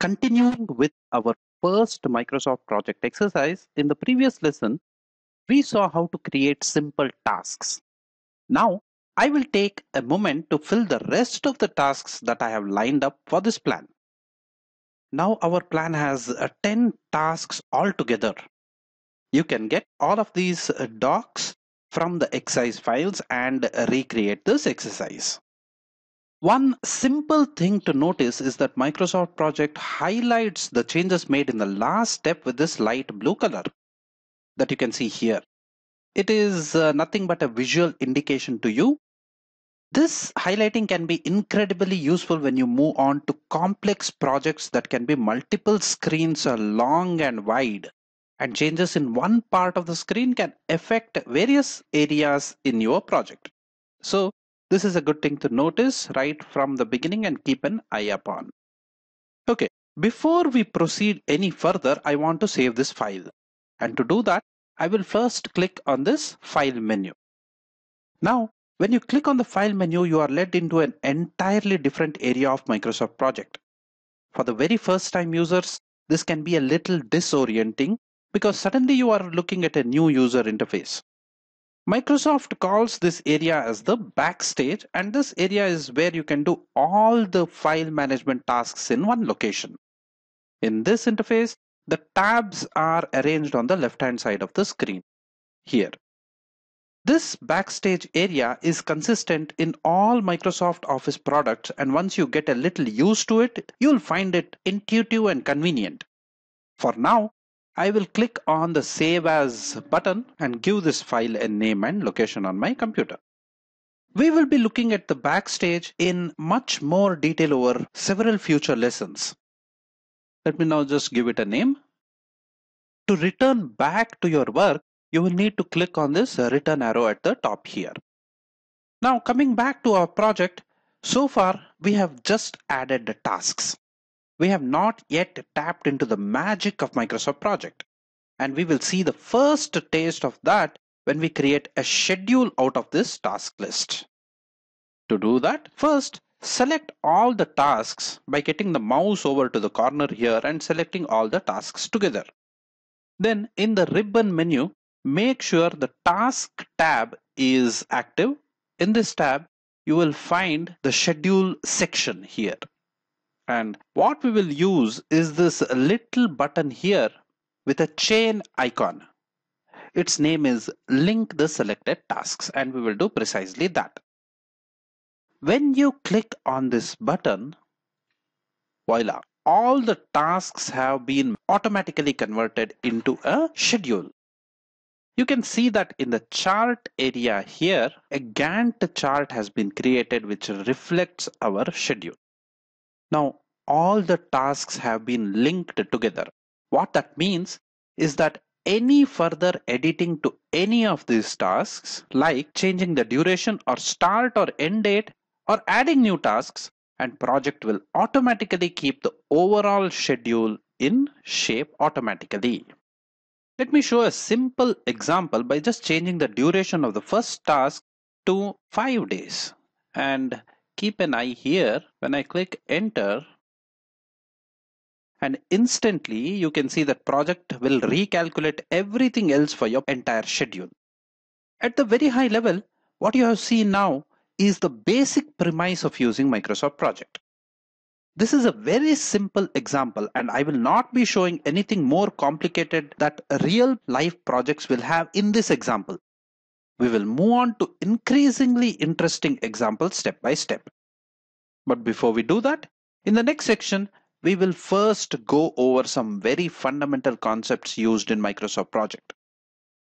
continuing with our first Microsoft project exercise, in the previous lesson, we saw how to create simple tasks. Now, I will take a moment to fill the rest of the tasks that I have lined up for this plan. Now our plan has uh, 10 tasks altogether. You can get all of these uh, docs from the exercise files and recreate this exercise. One simple thing to notice is that Microsoft Project highlights the changes made in the last step with this light blue color that you can see here. It is uh, nothing but a visual indication to you. This highlighting can be incredibly useful when you move on to complex projects that can be multiple screens or long and wide and changes in one part of the screen can affect various areas in your project. So this is a good thing to notice right from the beginning and keep an eye upon. Okay, before we proceed any further, I want to save this file. And to do that, I will first click on this file menu. Now, when you click on the file menu, you are led into an entirely different area of Microsoft Project. For the very first time users, this can be a little disorienting because suddenly you are looking at a new user interface. Microsoft calls this area as the backstage and this area is where you can do all the file management tasks in one location. In this interface, the tabs are arranged on the left hand side of the screen here. This backstage area is consistent in all Microsoft Office products and once you get a little used to it, you'll find it intuitive and convenient. For now, I will click on the Save As button and give this file a name and location on my computer. We will be looking at the backstage in much more detail over several future lessons. Let me now just give it a name. To return back to your work, you will need to click on this return arrow at the top here. Now coming back to our project, so far we have just added the tasks we have not yet tapped into the magic of Microsoft Project. And we will see the first taste of that when we create a schedule out of this task list. To do that, first select all the tasks by getting the mouse over to the corner here and selecting all the tasks together. Then in the ribbon menu, make sure the task tab is active. In this tab, you will find the schedule section here. And what we will use is this little button here with a chain icon. Its name is link the selected tasks and we will do precisely that. When you click on this button, voila, all the tasks have been automatically converted into a schedule. You can see that in the chart area here, a Gantt chart has been created which reflects our schedule. Now, all the tasks have been linked together. What that means is that any further editing to any of these tasks, like changing the duration or start or end date or adding new tasks, and project will automatically keep the overall schedule in shape automatically. Let me show a simple example by just changing the duration of the first task to 5 days and keep an eye here when I click enter and instantly you can see that project will recalculate everything else for your entire schedule. At the very high level, what you have seen now is the basic premise of using Microsoft Project. This is a very simple example and I will not be showing anything more complicated that real life projects will have in this example. We will move on to increasingly interesting examples step by step. But before we do that, in the next section, we will first go over some very fundamental concepts used in Microsoft Project.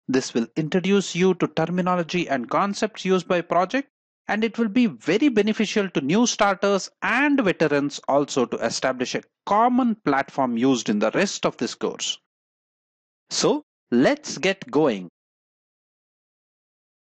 This will introduce you to terminology and concepts used by project and it will be very beneficial to new starters and veterans also to establish a common platform used in the rest of this course. So let's get going.